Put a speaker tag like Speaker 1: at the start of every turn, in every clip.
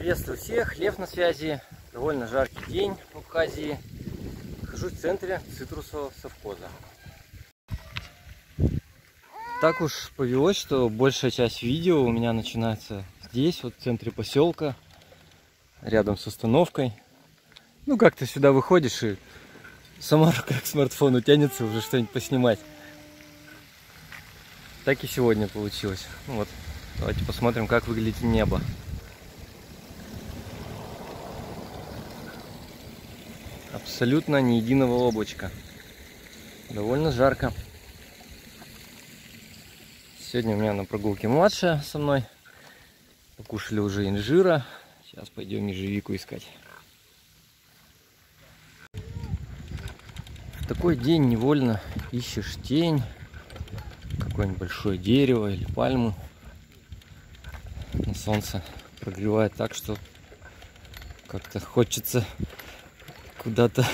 Speaker 1: Приветствую всех, Лев на связи. Довольно жаркий день в Абхазии. Нахожусь в центре цитрусового совхоза. Так уж повелось, что большая часть видео у меня начинается здесь, вот в центре поселка, рядом с остановкой. Ну, как-то сюда выходишь и сама рука к смартфону тянется уже что-нибудь поснимать. Так и сегодня получилось. Ну вот, давайте посмотрим, как выглядит небо. Абсолютно ни единого облачка. Довольно жарко. Сегодня у меня на прогулке младшая со мной. Покушали уже инжира. Сейчас пойдем ежевику искать. В такой день невольно ищешь тень, какое-нибудь большое дерево или пальму. Солнце прогревает так, что как-то хочется куда-то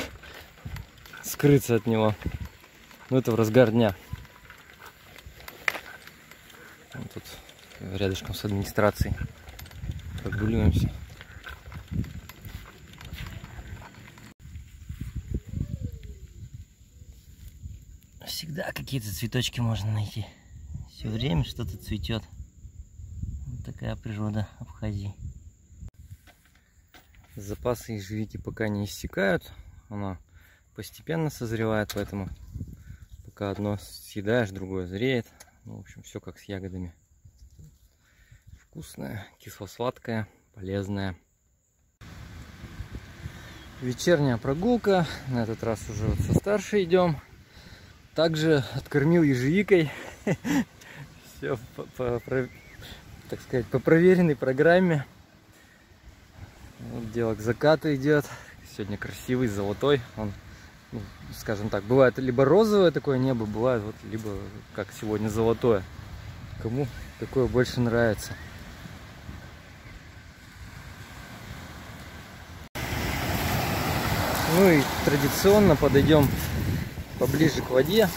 Speaker 1: скрыться от него. Но это в разгар дня. Вот тут рядышком с администрацией прогуливаемся. Всегда какие-то цветочки можно найти. Все время что-то цветет. Вот такая природа Абхазии. Запасы ежевики пока не иссякают. Она постепенно созревает, поэтому пока одно съедаешь, другое зреет. Ну, в общем, все как с ягодами. Вкусная, кисло-сладкая, полезная. Вечерняя прогулка. На этот раз уже вот со старшей идем. Также откормил ежевикой. Все так сказать, по проверенной программе. Дело к закату идет. Сегодня красивый, золотой. Он, ну, скажем так, бывает либо розовое такое небо, бывает вот либо как сегодня золотое. Кому такое больше нравится. Ну и традиционно подойдем поближе к воде.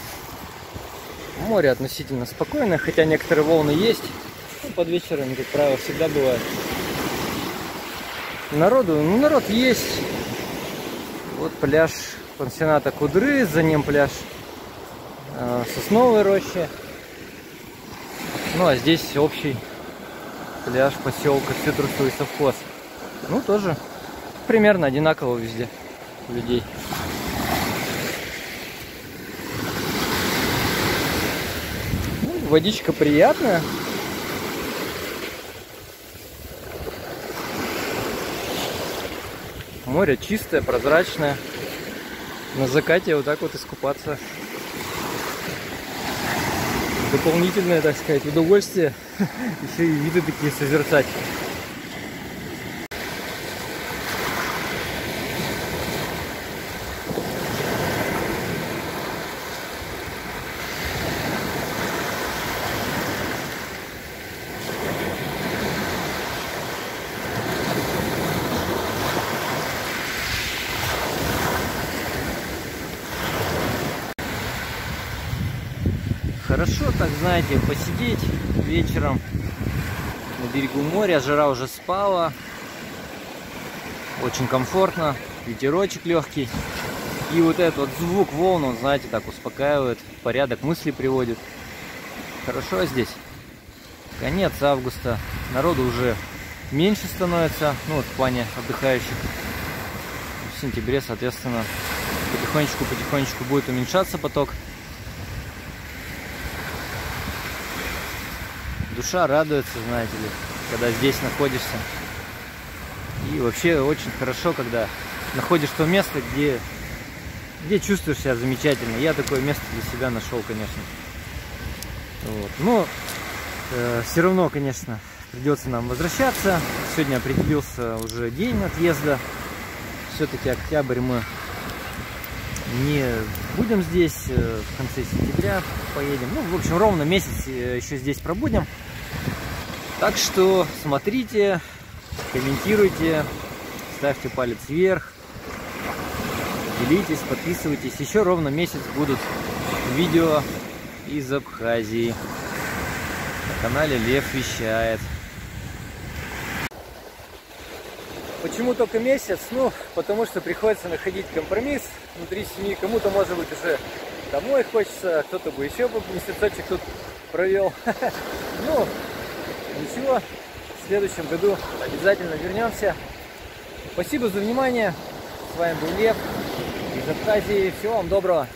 Speaker 1: Море относительно спокойное, хотя некоторые волны есть. Ну, под вечером, как правило, всегда бывает. Народу, ну народ есть. Вот пляж пансионата Кудры, за ним пляж э, Сосновой рощи. Ну а здесь общий пляж поселка Цитрусовый совхоз. Ну тоже примерно одинаково везде людей. Ну, водичка приятная. Море чистое, прозрачное. На закате вот так вот искупаться. Дополнительное, так сказать, удовольствие. Еще и виды такие созерцать. Хорошо, так знаете, посидеть вечером на берегу моря. Жара уже спала. Очень комфортно. Ветерочек легкий. И вот этот вот звук волн, он, знаете, так успокаивает, порядок мысли приводит. Хорошо здесь. Конец августа. Народу уже меньше становится, ну вот в плане отдыхающих. В сентябре, соответственно, потихонечку-потихонечку будет уменьшаться поток. Душа радуется, знаете ли, когда здесь находишься. И вообще очень хорошо, когда находишь то место, где, где чувствуешь себя замечательно. Я такое место для себя нашел, конечно. Вот. Но э, все равно, конечно, придется нам возвращаться. Сегодня определился уже день отъезда. Все-таки октябрь мы не будем здесь. Э, в конце сентября поедем. Ну, в общем, ровно месяц э, еще здесь пробудем. Так что смотрите, комментируйте, ставьте палец вверх, делитесь, подписывайтесь. Еще ровно месяц будут видео из Абхазии. На канале Лев вещает. Почему только месяц? Ну, потому что приходится находить компромисс внутри семьи. Кому-то, может быть, уже домой хочется, кто-то бы еще бы месяцочек тут провел. Ну, ничего, в следующем году обязательно вернемся. Спасибо за внимание. С вами был Лев из Абхазии. Всего вам доброго.